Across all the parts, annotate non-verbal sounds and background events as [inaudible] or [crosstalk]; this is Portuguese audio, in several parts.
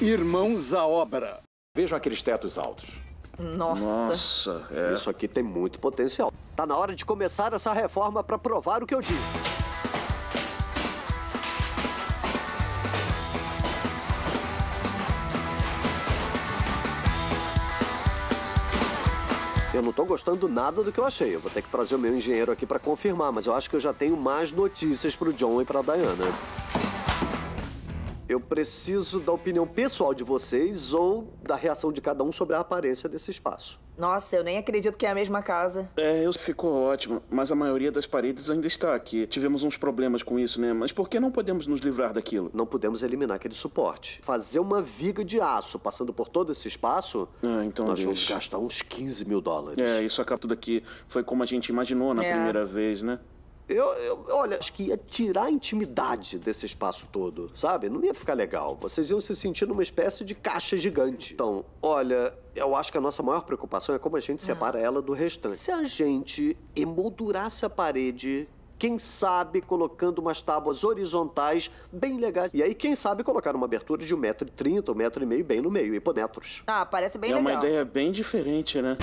Irmãos à obra. Vejam aqueles tetos altos. Nossa. Nossa, é. Isso aqui tem muito potencial. Tá na hora de começar essa reforma para provar o que eu disse. Eu não tô gostando nada do que eu achei. Eu vou ter que trazer o meu engenheiro aqui para confirmar, mas eu acho que eu já tenho mais notícias pro John e pra Diana. Eu preciso da opinião pessoal de vocês ou da reação de cada um sobre a aparência desse espaço. Nossa, eu nem acredito que é a mesma casa. É, eu- ficou ótimo, mas a maioria das paredes ainda está aqui. Tivemos uns problemas com isso, né? Mas por que não podemos nos livrar daquilo? Não podemos eliminar aquele suporte. Fazer uma viga de aço passando por todo esse espaço, Ah, então nós vamos gastar uns 15 mil dólares. É, isso acaba tudo aqui. Foi como a gente imaginou na É. primeira vez, né? Eu, eu- olha, acho que ia tirar a intimidade desse espaço todo, sabe? Não ia ficar legal. Vocês iam se sentir numa espécie de caixa gigante. Então, olha, eu acho que a nossa maior preocupação é como a gente separa ela do restante. Se a gente emoldurasse a parede, quem sabe colocando umas tábuas horizontais bem legais. E aí, quem sabe colocar uma abertura de 1,30m, 1,5m bem no meio, hipometros. Ah, parece bem é legal. uma ideia bem diferente, né?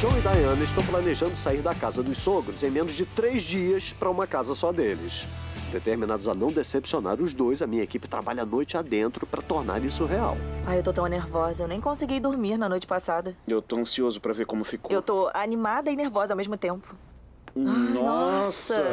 John e Diana estão planejando sair da casa dos sogros em menos de três dias para uma casa só deles. Determinados a não decepcionar os dois, a minha equipe trabalha a noite adentro para tornar isso real. Ai, eu tô tão nervosa. Eu nem consegui dormir na noite passada. Eu tô ansioso pra ver como ficou. Eu tô animada e nervosa ao mesmo tempo. Nossa!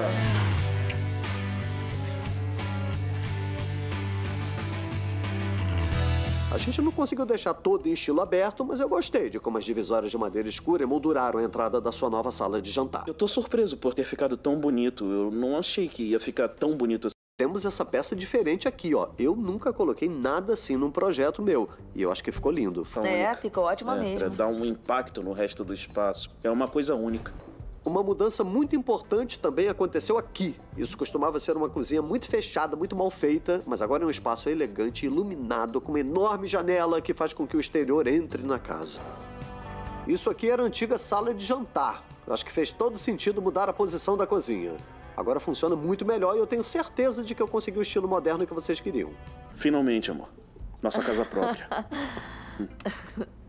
A gente não conseguiu deixar todo em estilo aberto, mas eu gostei de como as divisórias de madeira escura emolduraram a entrada da sua nova sala de jantar. Eu tô surpreso por ter ficado tão bonito. Eu não achei que ia ficar tão bonito assim. Temos essa peça diferente aqui, ó. Eu nunca coloquei nada assim num projeto meu. E eu acho que ficou lindo. É, ficou ótima É, mesmo. pra dar um impacto no resto do espaço. É uma coisa única. Uma mudança muito importante também aconteceu aqui. Isso costumava ser uma cozinha muito fechada, muito mal feita, mas agora é um espaço elegante, iluminado, com uma enorme janela que faz com que o exterior entre na casa. Isso aqui era a antiga sala de jantar. Eu acho que fez todo sentido mudar a posição da cozinha. Agora funciona muito melhor e eu tenho certeza de que eu consegui o estilo moderno que vocês queriam. Finalmente, amor. Nossa casa própria. [laughs]